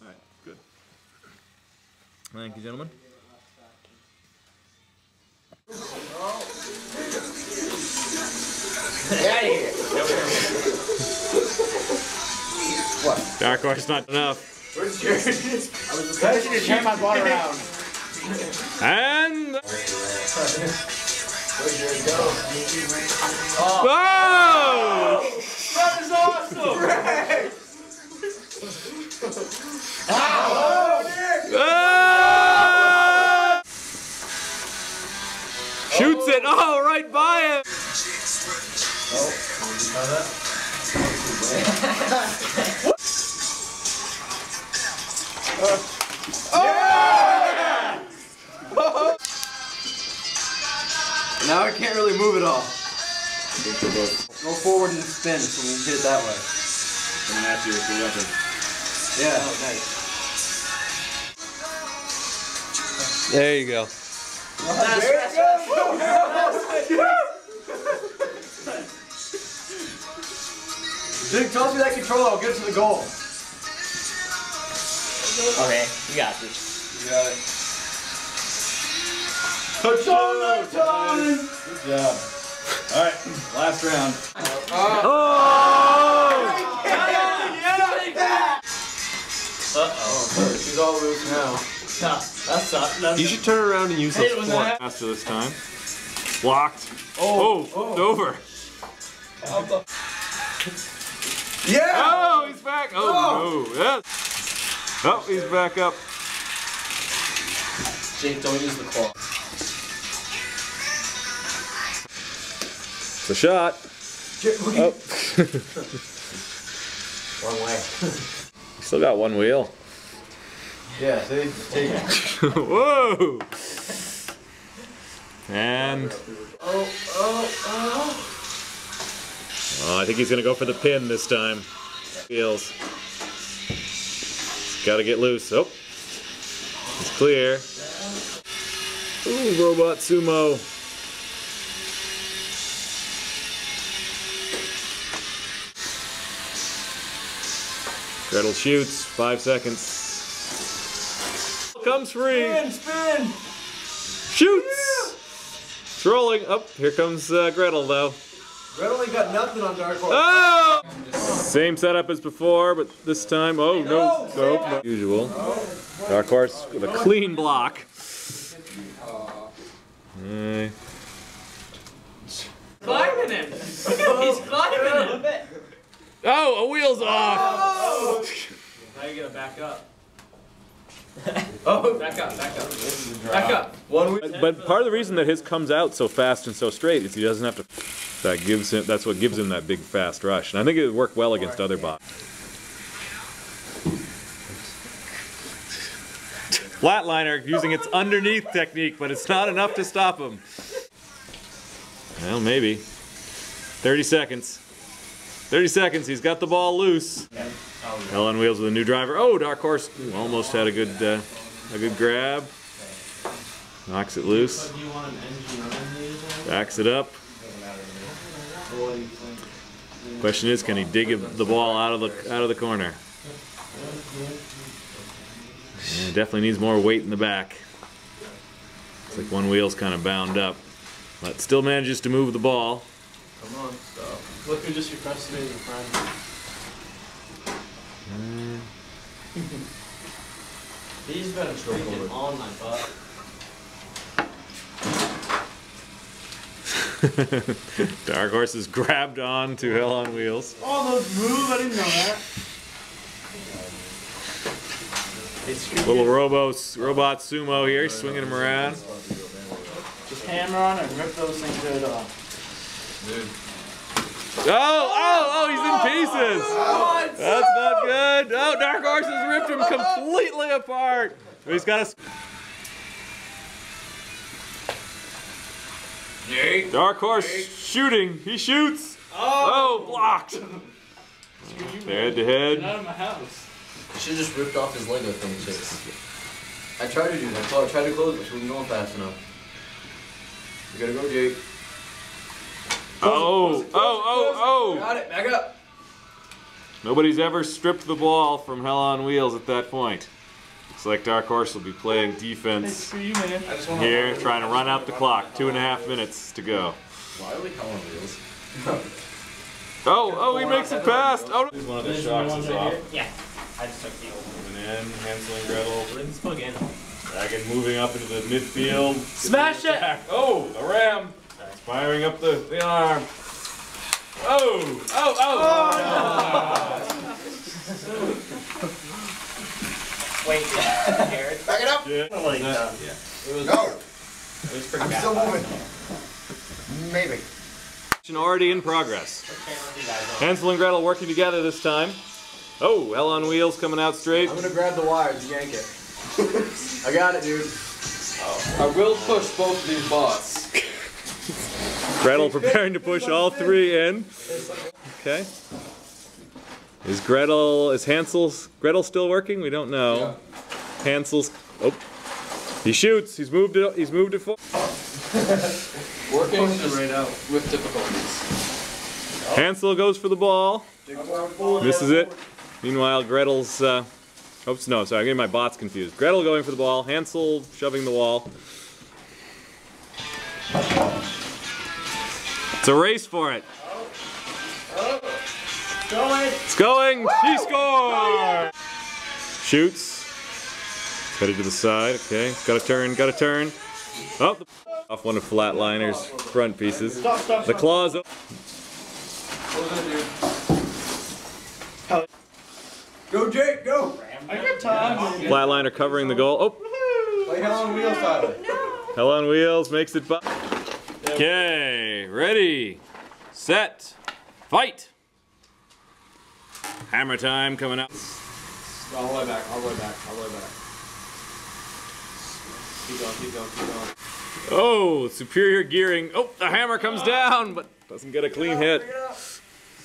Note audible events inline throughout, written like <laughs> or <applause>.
All right, good. Thank you, gentlemen. what? Dark horse not enough. Where's? I was just to turn my around. And. Where'd? Oh! oh! That is awesome! <laughs> Ah! Shoots it. Oh, right by him. Now I can't really move it all. Go forward and spin so we can hit it that way. Coming at you with the weapon. Yeah. Oh, nice. There you go. Dude, toss me that controller. I'll get to the goal. Okay, you got this. You got it. Touchdown time! Good job. All right, last round. Oh! Uh-oh. She's all loose now. Nah, that sucked. That's You should turn around and use Hey, the was fork that- faster this time. Blocked. Oh, oh, oh. it's over. <laughs> Yeah! Oh, he's back. Oh, oh, no. Yes. Oh, he's back up. Jake, don't use the claw. It's a shot. Oh. <laughs> Wrong way. <laughs> Still got one wheel. Yeah, see? Take it. <laughs> Whoa! And Oh, oh, oh. oh, I think he's gonna go for the pin this time. Feels. Got to get loose. Oh, it's clear. Ooh, robot sumo. Gretel shoots. Five seconds. Comes free. Spin, spin! Shoots. It's rolling. Up oh, here comes uh, Gretel though. Gretel only got nothing on Dark Horse. Oh! Same setup as before, but this time, oh no, nope, no. Usual. Dark horse with a clean block. Alright. climbing it. He's climbing it. Oh, a wheel's oh. off. Now you gotta back up. <laughs> Oh, Back up, back up. Back up. one week. But, but part of the reason that his comes out so fast and so straight is he doesn't have to. That gives him. That's what gives him that big fast rush, and I think it would work well against other bots. Flatliner using its underneath technique, but it's not enough to stop him. Well, maybe. 30 seconds. 30 seconds. He's got the ball loose. Hell on wheels with a new driver. Oh, Dark Horse almost had a good, uh, a good grab. Knocks it loose. Backs it up. Question is, can he dig the ball out of the out of the corner? Yeah, definitely needs more weight in the back. It's like one wheel's kind of bound up, but still manages to move the ball. Come on, stop. Look who just requested me as a friend. He's been a Freaking on my butt. Dark Horse is grabbed on to Hell on Wheels. All those moves, I didn't know that. Little robos, robot sumo here, swinging him around. Just hammer on and rip those things right off. Oh, oh, oh, he's in pieces. That's not good. Oh, Dark Horse has ripped him completely apart. He's got a. Dark Horse shooting. He shoots. Oh. oh, blocked. Head to head. Out of my house. Should have just ripped off his Lego thing, Chase. I tried to do that. I tried to close it, but she wasn't going fast enough. You gotta go, Jake. Oh, oh, oh, oh. Got it. Back up. Nobody's ever stripped the ball from Hell on Wheels at that point. Looks like Dark Horse will be playing It's defense for you, man. here, trying to run out the clock. Two and a half minutes to go. Why are we hell on wheels? <laughs> Oh, oh, he makes it past. Oh, one of the This is shocks is off. Yeah. I just took the old one. In, Hansel and Gretel. Let's plug in. Dragon moving up into the midfield. Smash it! Oh, the ram. Firing up the, the arm. Oh, oh, oh. Wait, <laughs> Jared. Back it up. Yeah. Like, uh, Go. it was pretty I'm bad. still moving. Maybe. Action Already in progress. Okay, let's see, guys. Hansel and Gretel working together this time. Oh, hell on wheels coming out straight. I'm gonna grab the wires and yank it. <laughs> I got it, dude. I will push both of these bots. Gretel preparing to push all three in. Okay. Is Gretel, is Hansel's, Gretel still working? We don't know. Hansel's, oh. He shoots, he's moved it, he's moved it forward. <laughs> Working right out. with difficulties. Hansel goes for the ball. Misses it. Meanwhile, Gretel's, uh, oops, no, sorry, I'm getting my bots confused. Gretel going for the ball, Hansel shoving the wall. It's a race for it. Go in. It's going. She scores. Shoots. Headed to the side. Okay. Got to turn. Got to turn. Oh, the- off one of Flatliner's front pieces. Stop, stop, The claws. Go, Jake, go! I got time. Flatliner covering the goal. Oh, hell on wheels, Tyler. hell on wheels makes it by. Okay. Ready. Set. Fight. Hammer time coming up. All the way back, all the way back, all the way back. Keep going, keep going, keep going. Oh, superior gearing. Oh, the hammer comes down, but doesn't get a clean hit.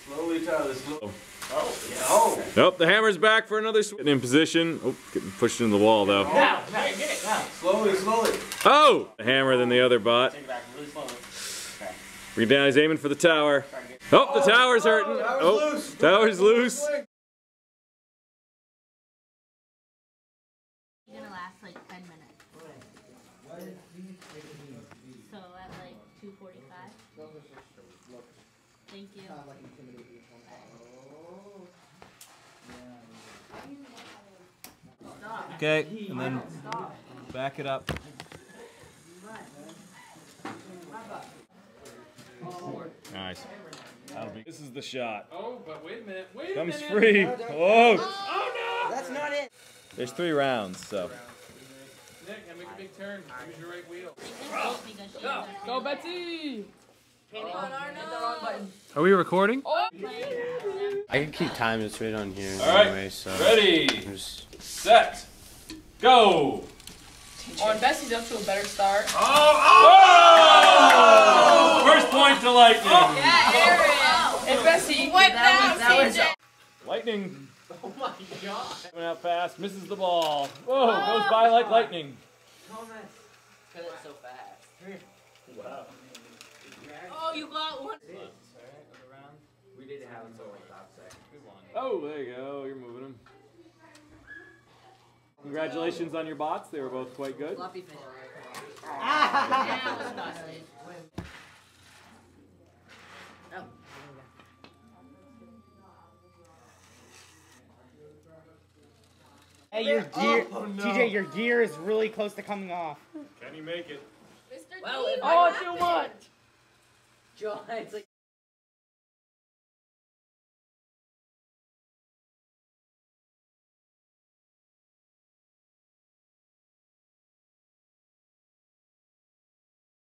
Slowly, Tyler, slowly. Oh. Oh, oh. Nope, the hammer's back for another swing. In position. Oh, getting pushed into the wall though. Now, now, get it, now. Slowly, slowly. Oh! The hammer than the other bot. Take it back really slowly. Okay. Bring it down, he's aiming for the tower. Try and get Oh, the tower's hurting. Oh, tower's Oh, loose. tower's loose. gonna last like 10 minutes. So at like 2:45. Thank you. Okay, and then back it up. Nice. Be- This is the shot. Oh, but wait a minute, wait a Comes minute. free. Oh, Whoa! Oh no. That's not it. There's three rounds, so. Nick, I make a big turn. Use your right wheel. Because she Go, go Betsy! Are we recording? Oh. I can keep time. It's right on here All right. anyway. So Ready, set, go! Oh, and Bessie's up to a better start. Oh! First point to Lightning. Yeah, Aaron. And Bessie, what now, CJ? Lightning. Oh my god. Coming out fast, misses the ball. Whoa, goes by like lightning. Thomas. Feel it so fast. Wow. Oh, you got one. We didn't have so many top sets. Oh, there you go. You're moving them. Congratulations on your bots. They were both quite good. Yeah, it was busted. Hey, your gear, TJ, your gear is really close to coming off. Can you make it? Mr. Well, Oh, too much.